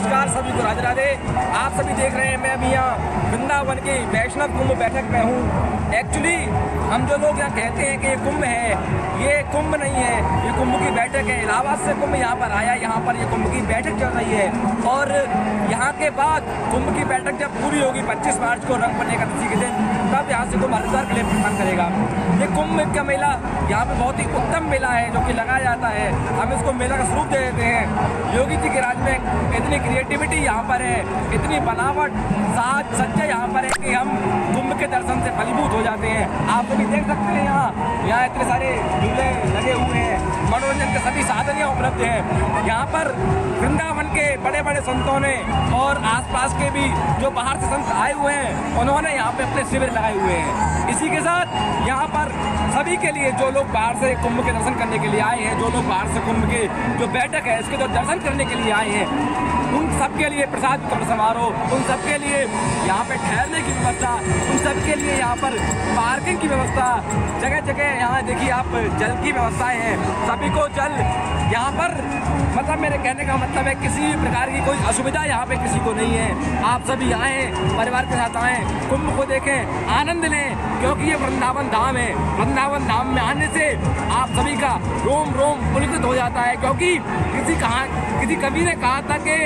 नमस्कार सभी को राधे राधे आप सभी देख रहे हैं मैं अभी यहाँ वृंदावन की वैष्णव कुंभ बैठक में हूँ। एक्चुअली हम जो लोग यहाँ कहते हैं कि ये कुंभ है, ये कुंभ नहीं है, ये कुंभ की बैठक है। इलाहाबाद से कुंभ यहाँ पर आया, यहाँ पर ये कुंभ की बैठक चल रही है। और यहाँ के बाद कुंभ की बैठक जब पूरी होगी 25 मार्च को रंग पड़ने का के दिन, तब यहाँ से कुंभ हरिद्वार के लिए प्रस्थान करेगा। ये कुंभ का मेला यहाँ पे बहुत ही उत्तम मेला है, जो कि लगाया जाता है। हम इसको मेला का स्वरूप दे देते हैं। योगी जी के राज में इतनी क्रिएटिविटी यहाँ पर है, इतनी बनावट साज सच्चा यहाँ पर है कि हम कुंभ के दर्शन से फलीभूत हो जाते हैं। आप सभी देख सकते हैं यहाँ यहाँ इतने सारे झूले लगे हुए हैं। मनोरंजन के सभी साधन यहाँ उपलब्ध हैं। यहाँ पर वृंदावन के बड़े बड़े संतों ने और आसपास के भी जो बाहर से संत आए हुए हैं, उन्होंने यहाँ पे अपने शिविर लगाए हुए हैं। इसी के साथ यहाँ पर सभी के लिए जो लोग बाहर से कुंभ के दर्शन करने के लिए आए हैं, जो लोग बाहर से कुंभ के जो बैठक है, इसके जो दर्शन करने के लिए आए हैं, उन सबके लिए प्रसाद वितरण समारोह, उन सबके लिए यहाँ पे ठहरने की व्यवस्था सबके लिए यहाँ पर पार्किंग की व्यवस्था जगह जगह यहाँ देखिए आप जल की व्यवस्थाएँ हैं। सभी को जल यहाँ पर मतलब मेरे कहने का मतलब है, किसी भी प्रकार की कोई असुविधा यहाँ पे किसी को नहीं है। आप सभी आए, परिवार के साथ आए, कुंभ को देखें, आनंद लें, क्योंकि ये वृंदावन धाम है। वृंदावन धाम में आने से आप सभी का रोम रोम पुलकित हो जाता है, क्योंकि किसी कहा, किसी कवि ने कहा था कि,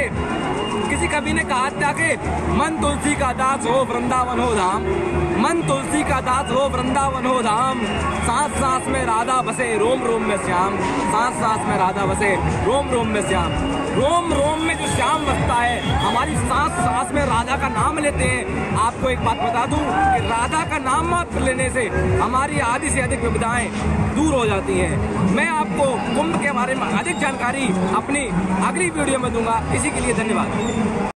किसी कवि ने कहा था कि, मन तुलसी का दास हो, वृंदावन हो धाम। मन तुलसी का दास हो, वृंदावन हो, धाम। सांस सांस में राधा बसे, रोम रोम में श्याम। सांस सांस में राधा बसे, रोम रोम में श्याम। रोम रोम में जो श्याम बसता है, हमारी सांस सांस में राधा का नाम लेते हैं। आपको एक बात बता दूँ कि राधा का नाम मात्र लेने से हमारी आधी से अधिक विविधाएँ दूर हो जाती हैं। मैं आपको कुंभ के बारे में अधिक जानकारी अपनी अगली वीडियो में दूँगा। इसी के लिए धन्यवाद।